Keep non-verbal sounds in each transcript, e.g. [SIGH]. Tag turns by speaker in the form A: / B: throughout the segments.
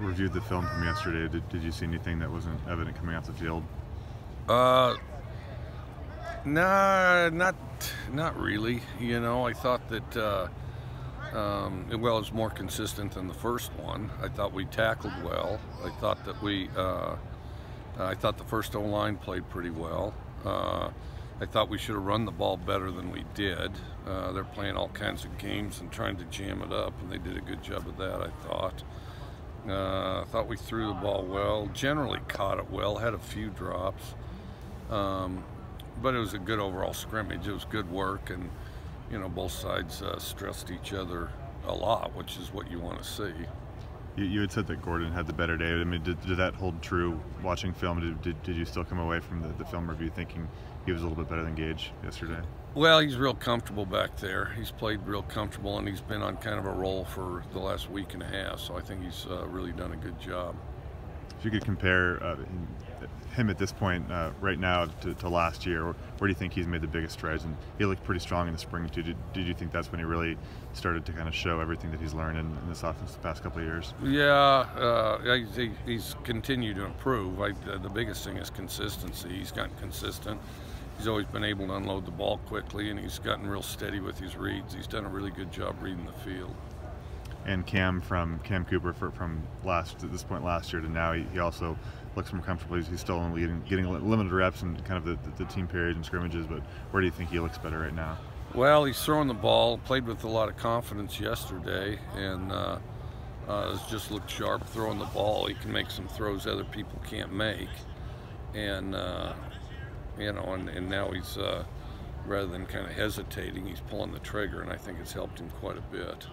A: Reviewed the film from yesterday. Did, did you see anything that wasn't evident coming off the field?
B: Uh, nah, not not really. You know, I thought that uh, um, well, it was more consistent than the first one. I thought we tackled well. I thought that we, uh, I thought the first O line played pretty well. Uh, I thought we should have run the ball better than we did. Uh, they're playing all kinds of games and trying to jam it up, and they did a good job of that. I thought. Uh, I thought we threw the ball well. Generally caught it well. Had a few drops. Um, but it was a good overall scrimmage. It was good work, and you know both sides uh, stressed each other a lot, which is what you want to see.
A: You, you, had said that Gordon had the better day. I mean, did, did that hold true watching film? Did, did, did you still come away from the, the film review thinking he was a little bit better than Gage yesterday?
B: Well, he's real comfortable back there. He's played real comfortable, and he's been on kind of a roll for the last week and a half. So I think he's uh, really done a good job.
A: If you could compare uh, him at this point uh, right now to, to, last year, where do you think he's made the biggest strides? And he looked pretty strong in the spring too. Did, did you think that's when he really started to kind of show everything that he's learned in, in this offense the past couple of years?
B: Yeah, uh, he, he's continued to improve. I, the biggest thing is consistency. He's gotten consistent. He's always been able to unload the ball quickly, and he's gotten real steady with his reads. He's done a really good job reading the field
A: and Cam from Cam Cooper for, from last at this point last year to now, he, he also looks more comfortable. He's, still leading, getting limited reps and kind of the, the, the, team periods and scrimmages. But where do you think he looks better right now?
B: Well, he's throwing the ball. Played with a lot of confidence yesterday, and uh, uh, just looked sharp throwing the ball. He can make some throws other people can't make, and uh, you know, and, and now he's uh, rather than kind of hesitating, he's pulling the trigger, and I think it's helped him quite a bit.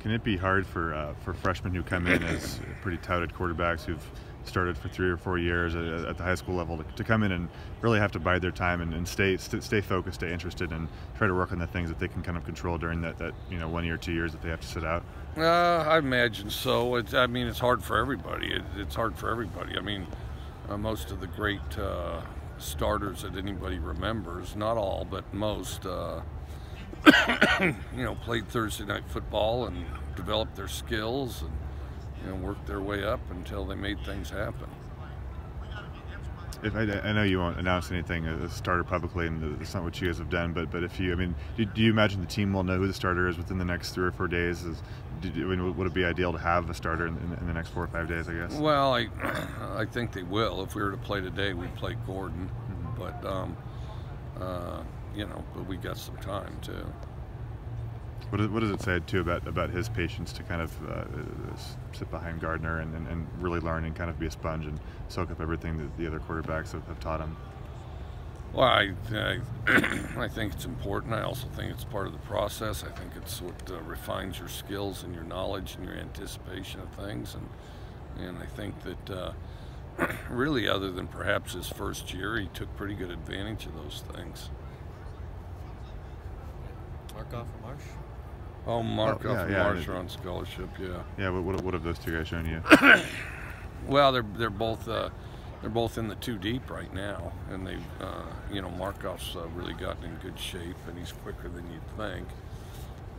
A: Can it be hard for uh, for freshmen who come in as pretty touted quarterbacks who've started for three or four years at, the high school level to, to, come in and really have to bide their time and, and stay st stay focused, stay interested, and try to work on the things that they can kind of control during that, that you know one year, two years that they have to sit out?
B: Uh, I imagine so. It's, I mean, it's hard for everybody. It, it's hard for everybody. I mean, uh, most of the great uh, starters that anybody remembers, not all, but most, uh, [COUGHS] you know, played Thursday night football and developed their skills and you know, worked their way up until they made things happen.
A: If I, I, know you won't announce anything as a starter publicly, and it's not what you guys have done. But but if you, I mean, do, do you imagine the team will know who the starter is within the next three or four days? Is, did, I mean, would it be ideal to have a starter in, in, in, the next four or five days? I guess.
B: Well, I [COUGHS] I think they will. If we were to play today, we'd play Gordon, mm-hmm. but um, uh, you know, but we got some time too.
A: What, is, what does it say too about about his patience to kind of uh, sit behind Gardner and, and, and, really learn and kind of be a sponge and soak up everything that the other quarterbacks have, have taught him?
B: Well, I, I, [CLEARS THROAT] I, think it's important. I also think it's part of the process. I think it's what uh, refines your skills and your knowledge and your anticipation of things. And, and I think that uh, [CLEARS THROAT] really, other than perhaps his first year, he took pretty good advantage of those things.
C: Markov or Marsh?
B: Oh, Markov oh, yeah, and yeah, Marsh are on scholarship. Yeah.
A: Yeah. What, what have those two guys shown you? [COUGHS]
B: well, they're they're both uh, they're both in the two deep right now, and they uh, you know Markov's uh, really gotten in good shape, and he's quicker than you'd think.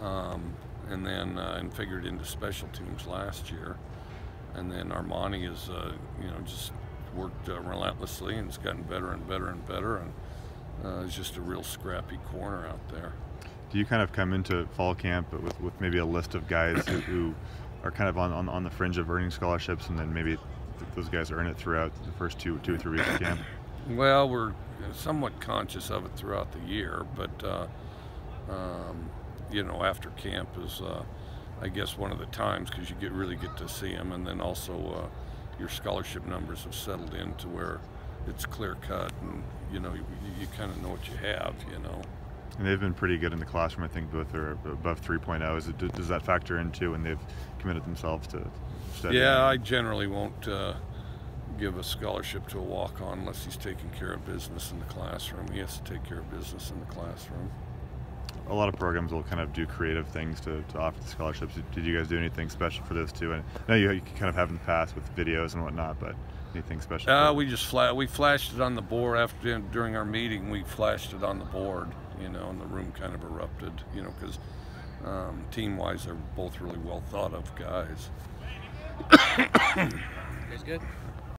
B: Um, and then uh, and figured into special teams last year, and then Armani has uh, you know just worked uh, relentlessly and has gotten better and better and better, and is just a real scrappy corner out there
A: do you kind of come into fall camp with, with maybe a list of guys who, who are kind of on, on, on, the fringe of earning scholarships and then maybe those guys earn it throughout the first two two or three weeks of camp?
B: Well, we're somewhat conscious of it throughout the year, but uh, um, you know, after camp is, uh, I guess, one of the times because you get really get to see them, and then also uh, your scholarship numbers have settled in to where it's clear cut, and you know, you, you kind of know what you have, you know.
A: And they've been pretty good in the classroom. I think both are above 3.0. Is it, does that factor into when they've committed themselves to studying?
B: Yeah, I generally won't uh, give a scholarship to a walk-on unless he's taking care of business in the classroom. He has to take care of business in the classroom.
A: A lot of programs will kind of do creative things to, to offer the scholarships. Did you guys do anything special for those two? And I know you, you kind of have in the past with videos and whatnot, but anything special?
B: Uh, we just fla- we flashed it on the board after during our meeting. We flashed it on the board you know, and the room kind of erupted, you know, because um, team-wise, they're both really well thought of guys.
C: Good.